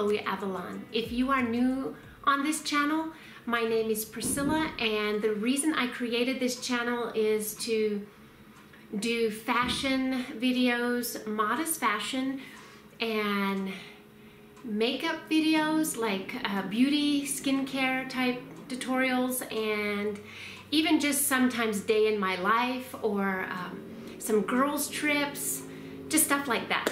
Chloe Avalon. If you are new on this channel, my name is Priscilla and the reason I created this channel is to do fashion videos, modest fashion, and makeup videos like uh, beauty, skincare type tutorials, and even just sometimes day in my life or um, some girls trips, just stuff like that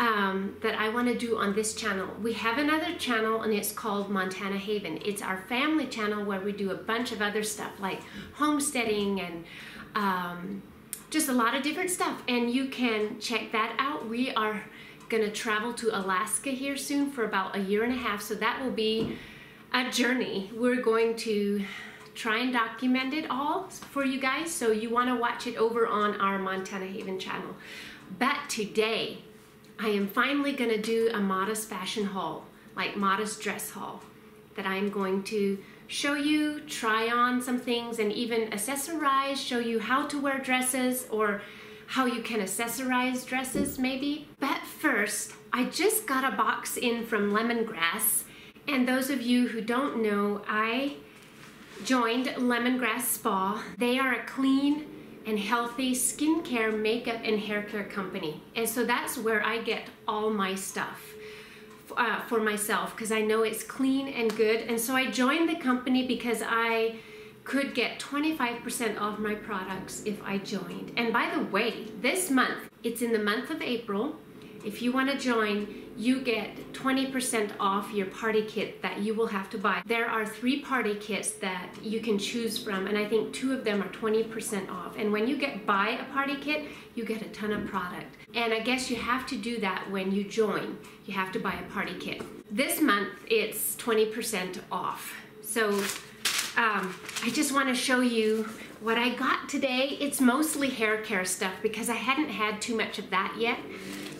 um, that I want to do on this channel. We have another channel and it's called Montana Haven. It's our family channel where we do a bunch of other stuff like homesteading and um, just a lot of different stuff. And you can check that out. We are going to travel to Alaska here soon for about a year and a half. So that will be a journey. We're going to try and document it all for you guys. So you want to watch it over on our Montana Haven channel. But today, I am finally going to do a modest fashion haul, like modest dress haul, that I'm going to show you, try on some things, and even accessorize, show you how to wear dresses or how you can accessorize dresses maybe. But first, I just got a box in from Lemongrass, and those of you who don't know, I joined Lemongrass Spa. They are a clean and healthy skincare, makeup, and hair care company. And so that's where I get all my stuff uh, for myself because I know it's clean and good. And so I joined the company because I could get 25% off my products if I joined. And by the way, this month, it's in the month of April. If you want to join, you get 20% off your party kit that you will have to buy. There are three party kits that you can choose from, and I think two of them are 20% off. And when you get buy a party kit, you get a ton of product. And I guess you have to do that when you join. You have to buy a party kit. This month, it's 20% off. So um, I just want to show you what I got today. It's mostly hair care stuff because I hadn't had too much of that yet.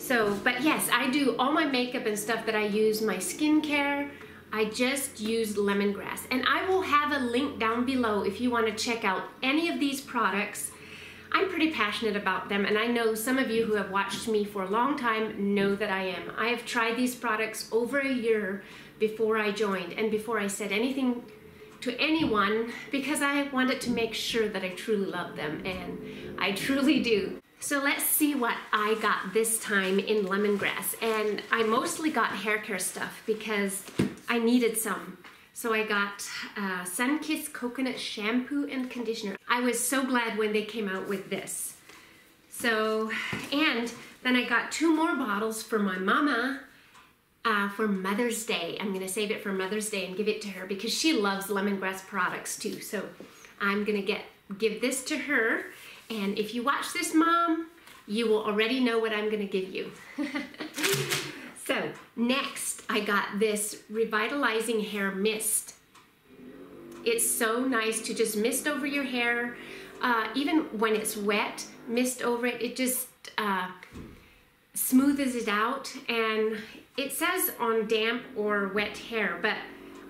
So, but yes, I do all my makeup and stuff that I use, my skincare, I just use lemongrass. And I will have a link down below if you want to check out any of these products. I'm pretty passionate about them and I know some of you who have watched me for a long time know that I am. I have tried these products over a year before I joined and before I said anything to anyone because I wanted to make sure that I truly love them and I truly do. So let's see what I got this time in lemongrass. And I mostly got hair care stuff because I needed some. So I got uh, Sunkissed Coconut Shampoo and Conditioner. I was so glad when they came out with this. So, and then I got two more bottles for my mama uh, for Mother's Day. I'm gonna save it for Mother's Day and give it to her because she loves lemongrass products too. So I'm gonna get give this to her and if you watch this, Mom, you will already know what I'm gonna give you. so next, I got this Revitalizing Hair Mist. It's so nice to just mist over your hair. Uh, even when it's wet, mist over it. It just uh, smooths it out. And it says on damp or wet hair, but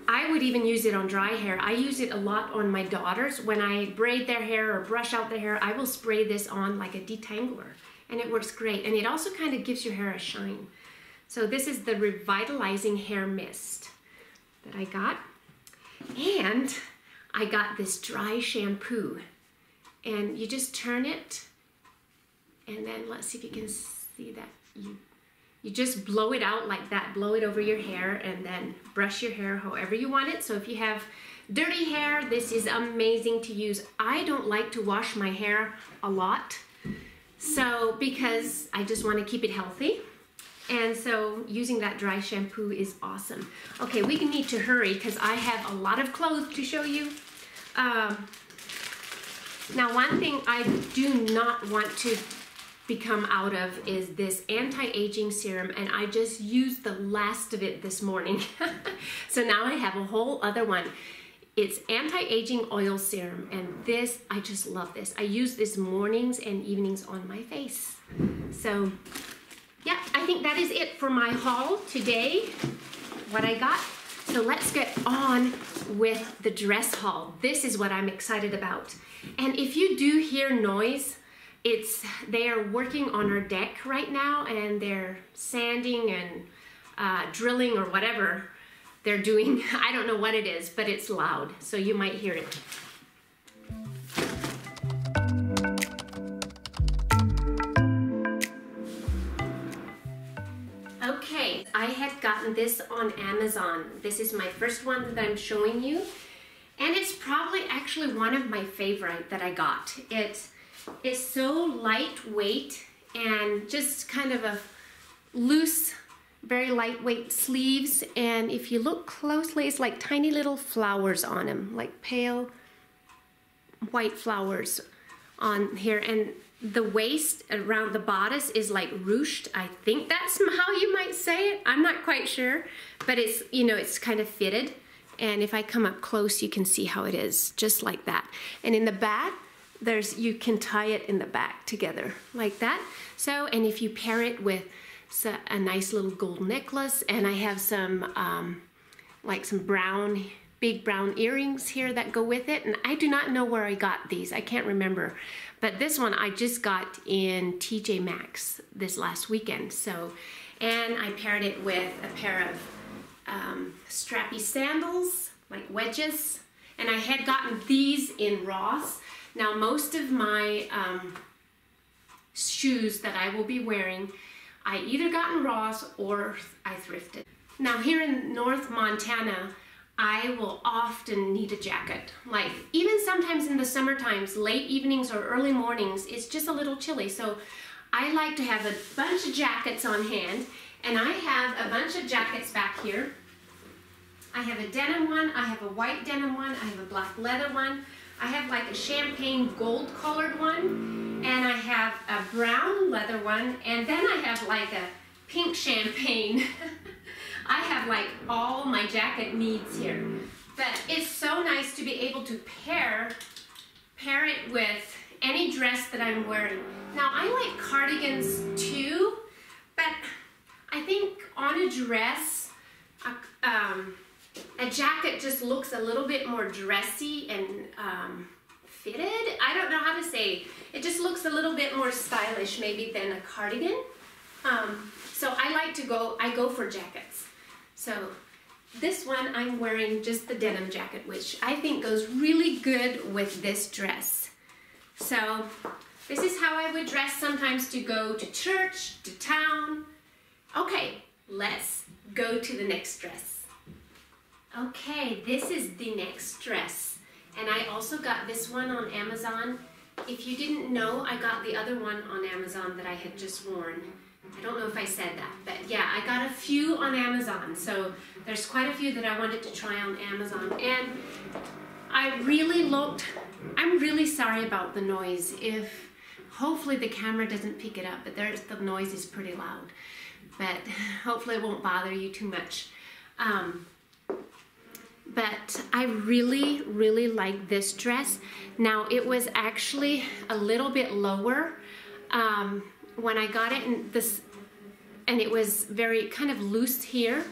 I would even use it on dry hair. I use it a lot on my daughters. When I braid their hair or brush out their hair, I will spray this on like a detangler and it works great. And it also kind of gives your hair a shine. So this is the Revitalizing Hair Mist that I got. And I got this dry shampoo. And you just turn it and then let's see if you can see that. You you just blow it out like that, blow it over your hair and then brush your hair however you want it. So if you have dirty hair, this is amazing to use. I don't like to wash my hair a lot. So because I just want to keep it healthy. And so using that dry shampoo is awesome. Okay, we need to hurry because I have a lot of clothes to show you. Um, now one thing I do not want to become out of is this anti-aging serum and I just used the last of it this morning. so now I have a whole other one. It's anti-aging oil serum and this, I just love this. I use this mornings and evenings on my face. So yeah, I think that is it for my haul today, what I got. So let's get on with the dress haul. This is what I'm excited about. And if you do hear noise, it's they are working on our deck right now and they're sanding and uh, drilling or whatever they're doing. I don't know what it is, but it's loud, so you might hear it. Okay, I had gotten this on Amazon. This is my first one that I'm showing you. And it's probably actually one of my favorite that I got. It is so lightweight and just kind of a loose, very lightweight sleeves. And if you look closely, it's like tiny little flowers on them, like pale white flowers on here. And the waist around the bodice is like ruched. I think that's how you might say it. I'm not quite sure, but it's, you know, it's kind of fitted. And if I come up close, you can see how it is, just like that. And in the back, there's you can tie it in the back together like that. So, and if you pair it with a nice little gold necklace, and I have some um, like some brown, big brown earrings here that go with it. And I do not know where I got these. I can't remember. But this one I just got in TJ Maxx this last weekend. So, and I paired it with a pair of um, strappy sandals, like wedges. And I had gotten these in Ross. Now most of my um, shoes that I will be wearing, I either got in Ross or I thrifted. Now here in North Montana, I will often need a jacket. Like even sometimes in the summer times, late evenings or early mornings, it's just a little chilly. So I like to have a bunch of jackets on hand and I have a bunch of jackets back here. I have a denim one, I have a white denim one, I have a black leather one, I have like a champagne gold colored one, and I have a brown leather one, and then I have like a pink champagne. I have like all my jacket needs here. But it's so nice to be able to pair, pair it with any dress that I'm wearing. Now I like cardigans too, but I think on a dress, um, a jacket just looks a little bit more dressy and um, fitted. I don't know how to say. It just looks a little bit more stylish maybe than a cardigan. Um, so I like to go, I go for jackets. So this one I'm wearing just the denim jacket, which I think goes really good with this dress. So this is how I would dress sometimes to go to church, to town, Okay, let's go to the next dress. Okay, this is the next dress. And I also got this one on Amazon. If you didn't know, I got the other one on Amazon that I had just worn. I don't know if I said that, but yeah, I got a few on Amazon. So there's quite a few that I wanted to try on Amazon. And I really looked, I'm really sorry about the noise. If hopefully the camera doesn't pick it up, but there's the noise is pretty loud but hopefully it won't bother you too much. Um, but I really, really like this dress. Now it was actually a little bit lower um, when I got it and this, and it was very kind of loose here.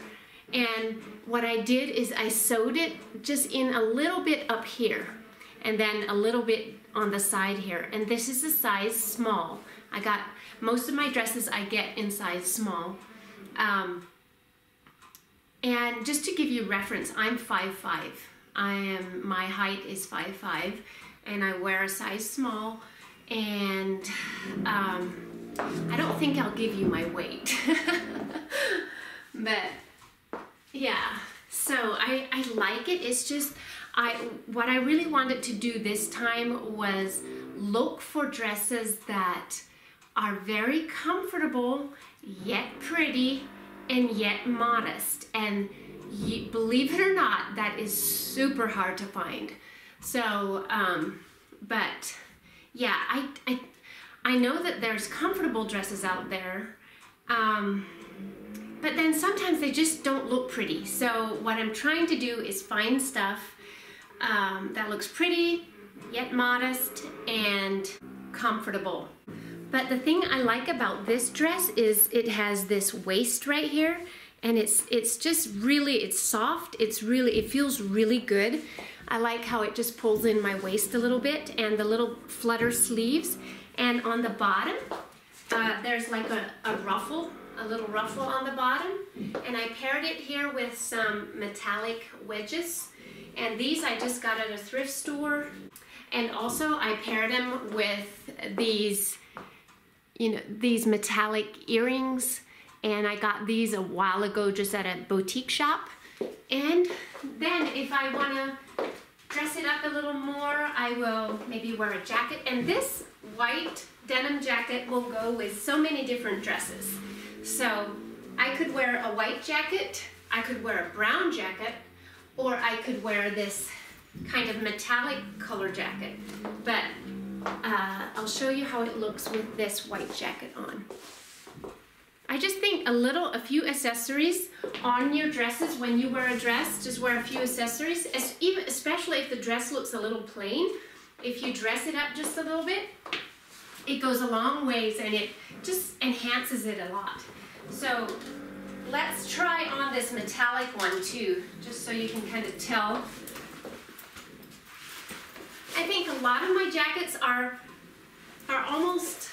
And what I did is I sewed it just in a little bit up here and then a little bit on the side here. And this is a size small. I got most of my dresses I get in size small. Um, and just to give you reference, I'm 5'5". I am, my height is 5'5", and I wear a size small, and um, I don't think I'll give you my weight. but yeah, so I, I like it. It's just, I what I really wanted to do this time was look for dresses that are very comfortable, yet pretty, and yet modest. And you, believe it or not, that is super hard to find. So, um, but yeah, I, I, I know that there's comfortable dresses out there, um, but then sometimes they just don't look pretty. So what I'm trying to do is find stuff um, that looks pretty, yet modest, and comfortable. But the thing I like about this dress is it has this waist right here and it's it's just really it's soft it's really it feels really good I like how it just pulls in my waist a little bit and the little flutter sleeves and on the bottom uh, there's like a, a ruffle a little ruffle on the bottom. And I paired it here with some metallic wedges. And these I just got at a thrift store. And also I paired them with these, you know, these metallic earrings. And I got these a while ago just at a boutique shop. And then if I wanna dress it up a little more, I will maybe wear a jacket. And this white denim jacket will go with so many different dresses. So I could wear a white jacket, I could wear a brown jacket, or I could wear this kind of metallic color jacket. But uh, I'll show you how it looks with this white jacket on. I just think a little, a few accessories on your dresses when you wear a dress, just wear a few accessories, as even, especially if the dress looks a little plain. If you dress it up just a little bit, it goes a long ways and it just enhances it a lot. So let's try on this metallic one too, just so you can kind of tell. I think a lot of my jackets are, are almost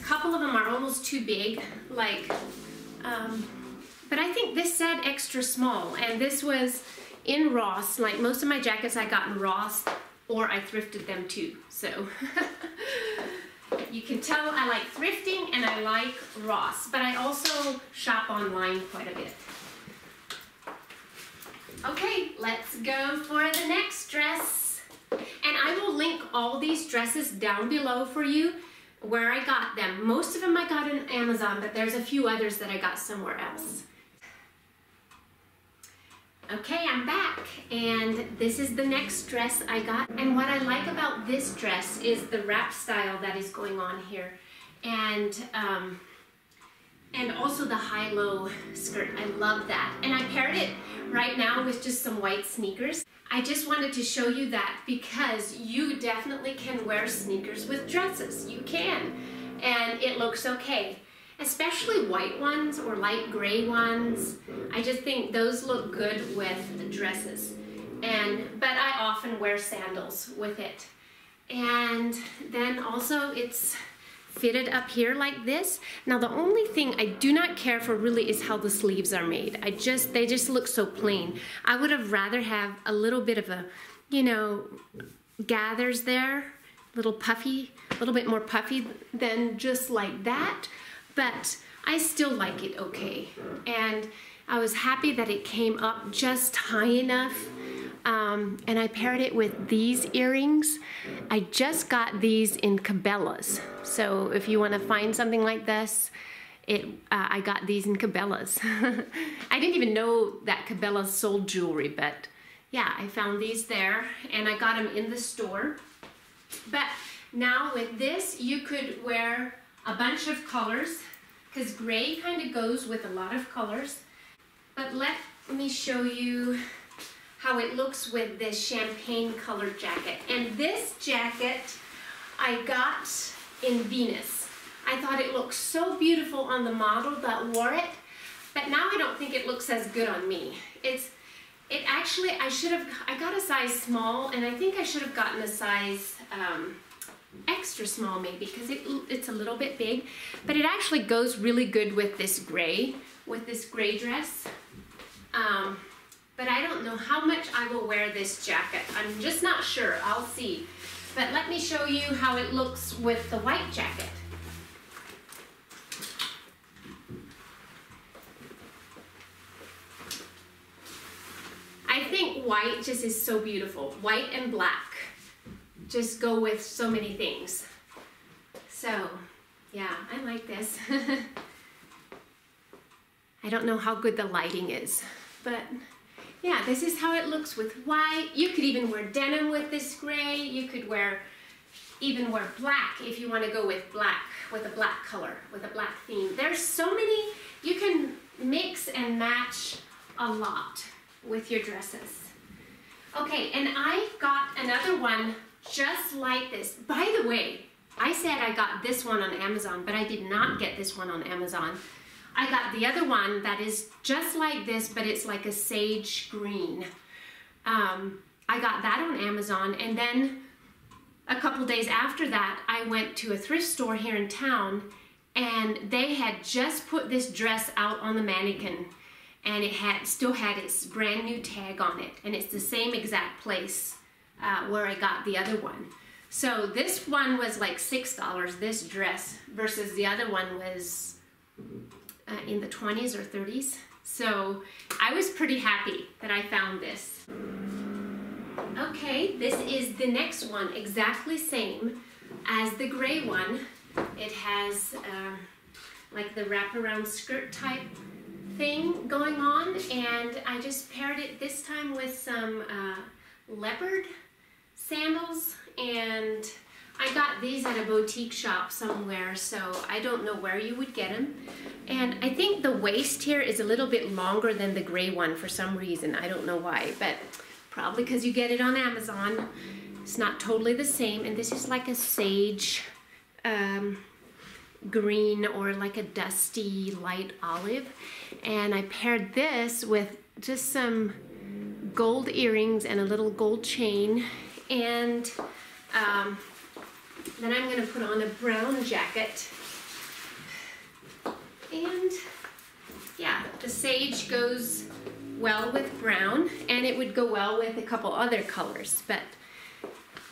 a couple of them are almost too big, like, um, but I think this said extra small, and this was in Ross. Like most of my jackets I got in Ross, or I thrifted them too. So you can tell I like thrifting and I like Ross, but I also shop online quite a bit. Okay, let's go for the next dress. And I will link all these dresses down below for you where I got them. Most of them I got on Amazon, but there's a few others that I got somewhere else. Okay, I'm back, and this is the next dress I got. And what I like about this dress is the wrap style that is going on here. And, um, and also the high-low skirt. I love that. And I paired it right now with just some white sneakers. I just wanted to show you that because you definitely can wear sneakers with dresses. You can. And it looks okay. Especially white ones or light gray ones. I just think those look good with dresses. And But I often wear sandals with it. And then also it's fitted up here like this. Now the only thing I do not care for really is how the sleeves are made. I just, they just look so plain. I would have rather have a little bit of a, you know, gathers there, little puffy, a little bit more puffy than just like that. But I still like it okay. And I was happy that it came up just high enough um, and I paired it with these earrings. I just got these in Cabela's. So if you want to find something like this, it, uh, I got these in Cabela's. I didn't even know that Cabela's sold jewelry, but yeah, I found these there and I got them in the store. But now with this, you could wear a bunch of colors because gray kind of goes with a lot of colors. But let me show you how it looks with this champagne colored jacket. And this jacket I got in Venus. I thought it looked so beautiful on the model that wore it, but now I don't think it looks as good on me. It's, it actually, I should have, I got a size small and I think I should have gotten a size um, extra small maybe because it, it's a little bit big, but it actually goes really good with this gray, with this gray dress. Um, but I don't know how much I will wear this jacket. I'm just not sure, I'll see. But let me show you how it looks with the white jacket. I think white just is so beautiful. White and black just go with so many things. So, yeah, I like this. I don't know how good the lighting is, but yeah, this is how it looks with white. You could even wear denim with this gray. You could wear, even wear black if you want to go with black, with a black color, with a black theme. There's so many, you can mix and match a lot with your dresses. Okay, and I've got another one just like this. By the way, I said I got this one on Amazon, but I did not get this one on Amazon. I got the other one that is just like this, but it's like a sage green. Um, I got that on Amazon, and then a couple days after that, I went to a thrift store here in town, and they had just put this dress out on the mannequin and it had still had its brand new tag on it and it's the same exact place uh, where I got the other one. So this one was like $6, this dress, versus the other one was uh, in the 20s or 30s. So I was pretty happy that I found this. Okay, this is the next one, exactly same as the gray one. It has uh, like the wraparound skirt type thing going on and I just paired it this time with some uh, leopard sandals and I got these at a boutique shop somewhere, so I don't know where you would get them. And I think the waist here is a little bit longer than the gray one for some reason. I don't know why, but probably because you get it on Amazon. It's not totally the same, and this is like a sage um, green or like a dusty light olive. And I paired this with just some gold earrings and a little gold chain and um, then I'm going to put on a brown jacket. And yeah, the sage goes well with brown and it would go well with a couple other colors. But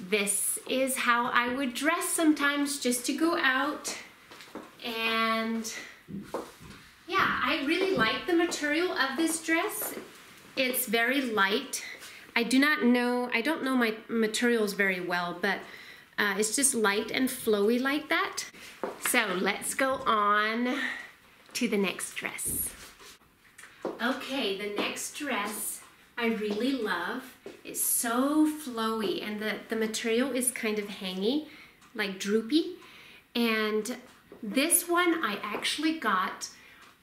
this is how I would dress sometimes just to go out. And yeah, I really like the material of this dress. It's very light I do not know, I don't know my materials very well, but uh, it's just light and flowy like that. So let's go on to the next dress. Okay, the next dress I really love. It's so flowy and the, the material is kind of hangy, like droopy. And this one I actually got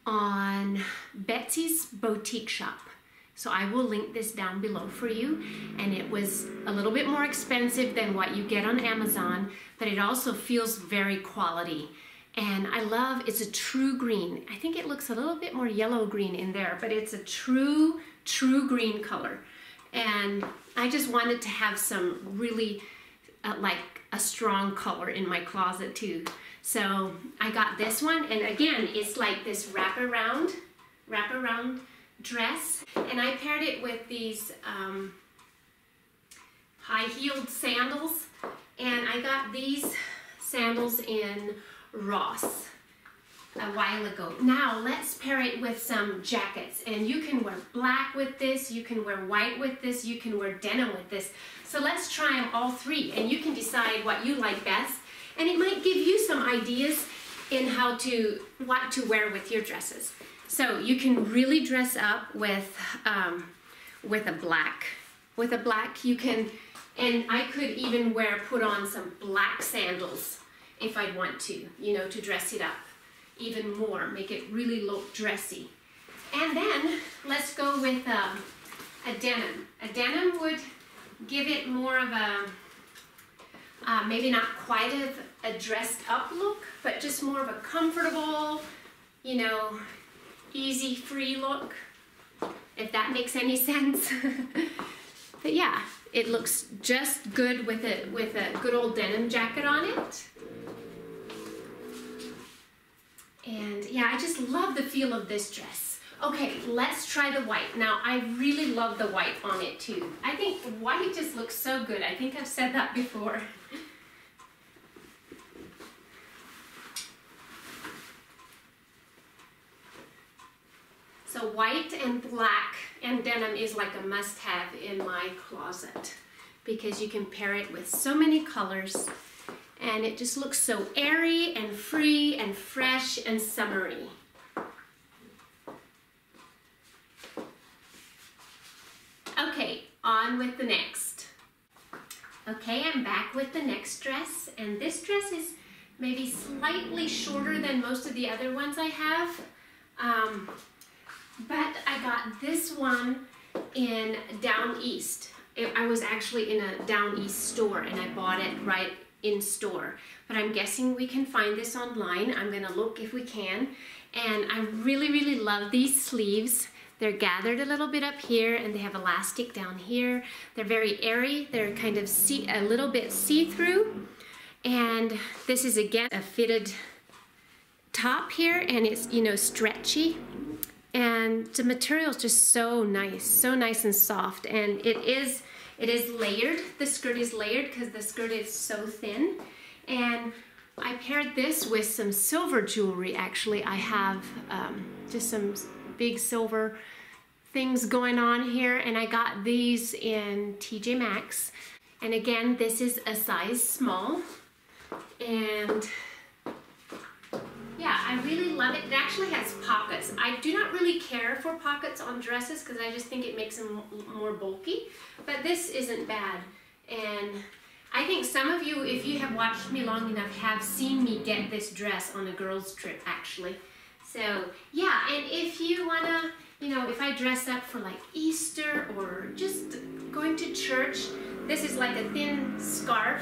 on Betsey's Boutique Shop. So I will link this down below for you. And it was a little bit more expensive than what you get on Amazon, but it also feels very quality. And I love, it's a true green. I think it looks a little bit more yellow green in there, but it's a true, true green color. And I just wanted to have some really uh, like a strong color in my closet too. So I got this one, and again, it's like this wrap around, wraparound, wraparound dress and I paired it with these um, high-heeled sandals and I got these sandals in Ross a while ago. Now let's pair it with some jackets and you can wear black with this, you can wear white with this, you can wear denim with this. So let's try them all three and you can decide what you like best and it might give you some ideas in how to, what to wear with your dresses. So you can really dress up with, um, with a black. With a black, you can, and I could even wear, put on some black sandals if I'd want to, you know, to dress it up even more, make it really look dressy. And then let's go with um, a denim. A denim would give it more of a, uh, maybe not quite a, a dressed up look, but just more of a comfortable, you know, easy free look, if that makes any sense. but yeah, it looks just good with a, with a good old denim jacket on it. And yeah, I just love the feel of this dress. Okay, let's try the white. Now, I really love the white on it too. I think white just looks so good. I think I've said that before. So white and black and denim is like a must-have in my closet because you can pair it with so many colors and it just looks so airy and free and fresh and summery. Okay, on with the next. Okay, I'm back with the next dress and this dress is maybe slightly shorter than most of the other ones I have. Um, but I got this one in Down East. I was actually in a Down East store and I bought it right in store. But I'm guessing we can find this online. I'm gonna look if we can. And I really, really love these sleeves. They're gathered a little bit up here and they have elastic down here. They're very airy. They're kind of see a little bit see-through. And this is again a fitted top here and it's, you know, stretchy. And the material is just so nice, so nice and soft. And it is, it is layered. The skirt is layered because the skirt is so thin. And I paired this with some silver jewelry actually. I have um, just some big silver things going on here and I got these in TJ Maxx. And again, this is a size small. And yeah, I really love it. It actually has pockets. I do not really care for pockets on dresses because I just think it makes them more bulky. But this isn't bad. And I think some of you, if you have watched me long enough, have seen me get this dress on a girls trip actually. So yeah, and if you wanna, you know, if I dress up for like Easter or just going to church, this is like a thin scarf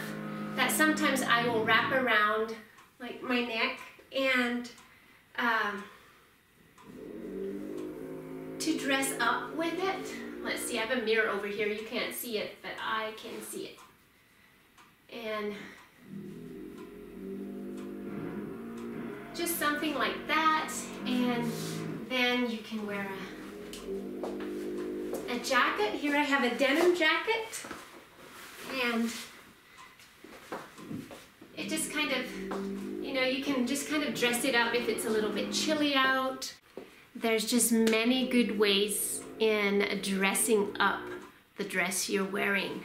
that sometimes I will wrap around like my neck and um, to dress up with it. Let's see, I have a mirror over here. You can't see it, but I can see it and just something like that and then you can wear a, a jacket. Here I have a denim jacket and it just kind of, you know, you can just kind of dress it up if it's a little bit chilly out. There's just many good ways in dressing up the dress you're wearing.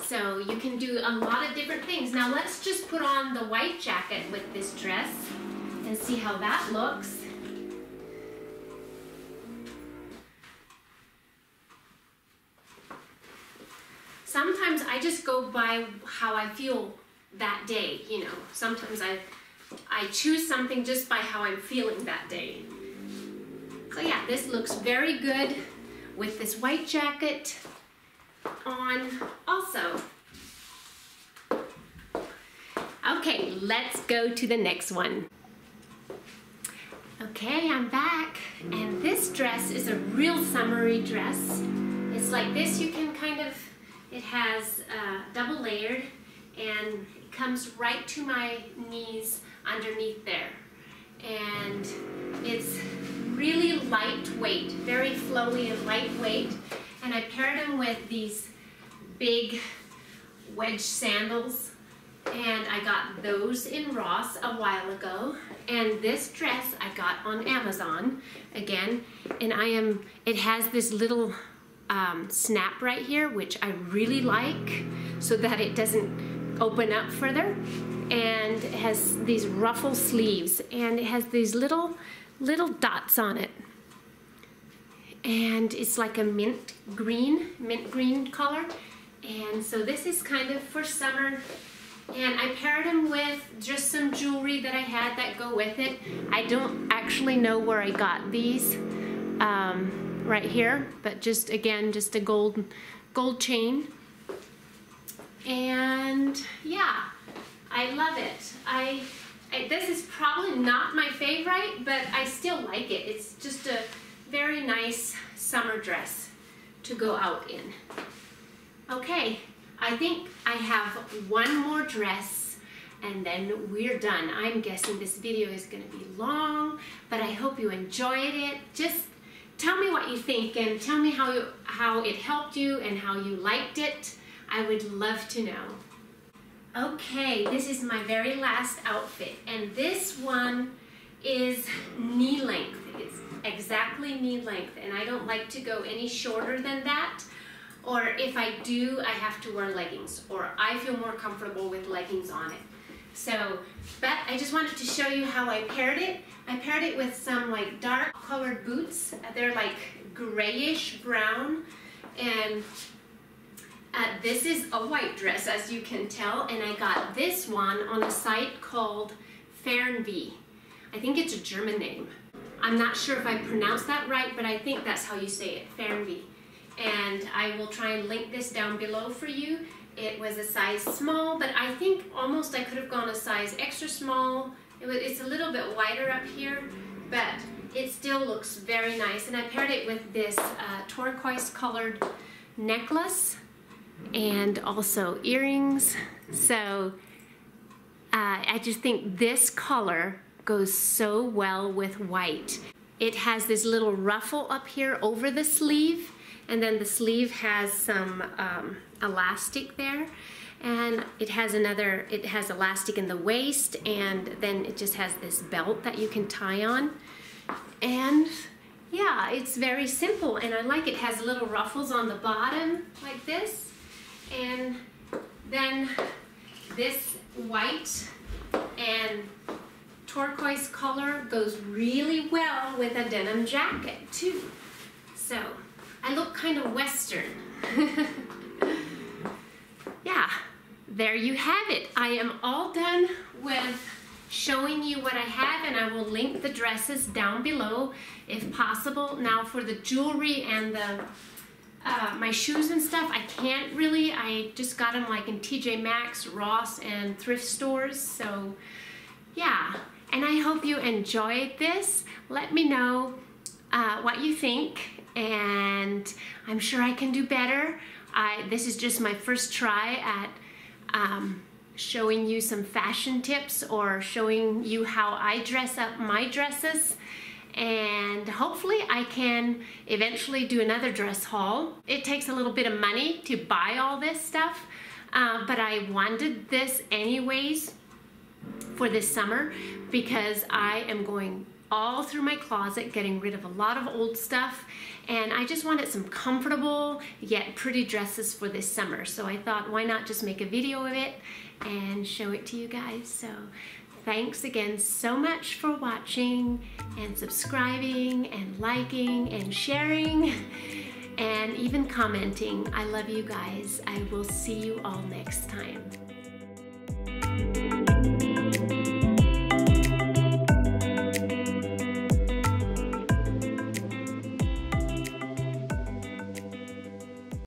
So you can do a lot of different things. Now let's just put on the white jacket with this dress and see how that looks. Sometimes I just go by how I feel that day, you know. Sometimes I I choose something just by how I'm feeling that day. So yeah, this looks very good with this white jacket on also. Okay, let's go to the next one. Okay, I'm back, and this dress is a real summery dress. It's like this, you can kind of, it has uh, double layered, and it comes right to my knees underneath there. And it's really lightweight, very flowy and lightweight. And I paired them with these big wedge sandals. And I got those in Ross a while ago. And this dress I got on Amazon again. And I am it has this little um, snap right here which I really like so that it doesn't open up further and it has these ruffle sleeves and it has these little little dots on it and it's like a mint green, mint green color. And so this is kind of for summer. And I paired them with just some jewelry that I had that go with it. I don't actually know where I got these um, right here, but just again, just a gold, gold chain. And yeah, I love it. I, I this is probably not my favorite, but I still like it. It's just a very nice summer dress to go out in. Okay, I think I have one more dress and then we're done. I'm guessing this video is gonna be long, but I hope you enjoyed it. Just tell me what you think and tell me how, you, how it helped you and how you liked it. I would love to know. Okay, this is my very last outfit and this one is knee length. It's exactly knee length and I don't like to go any shorter than that or if I do I have to wear leggings or I feel more comfortable with leggings on it. So, but I just wanted to show you how I paired it. I paired it with some like dark colored boots. They're like grayish brown and uh, this is a white dress as you can tell and I got this one on a site called Fehrnvi. I think it's a German name. I'm not sure if I pronounced that right, but I think that's how you say it, Fehrnvi. And I will try and link this down below for you. It was a size small, but I think almost I could have gone a size extra small. It was, it's a little bit wider up here, but it still looks very nice. And I paired it with this uh, turquoise colored necklace and also earrings. So uh, I just think this color goes so well with white. It has this little ruffle up here over the sleeve and then the sleeve has some um, elastic there and it has another it has elastic in the waist and then it just has this belt that you can tie on and yeah it's very simple and I like it. it has little ruffles on the bottom like this and then this white and turquoise color goes really well with a denim jacket too so I look kind of western yeah there you have it. I am all done with showing you what I have and I will link the dresses down below if possible. Now for the jewelry and the uh, my shoes and stuff, I can't really. I just got them like in TJ Maxx, Ross, and thrift stores. So yeah, and I hope you enjoyed this. Let me know uh, what you think and I'm sure I can do better. I, this is just my first try at um, showing you some fashion tips or showing you how I dress up my dresses and hopefully I can eventually do another dress haul. It takes a little bit of money to buy all this stuff, uh, but I wanted this anyways for this summer because I am going all through my closet, getting rid of a lot of old stuff. And I just wanted some comfortable yet pretty dresses for this summer. So I thought, why not just make a video of it and show it to you guys. So thanks again so much for watching and subscribing and liking and sharing and even commenting. I love you guys. I will see you all next time.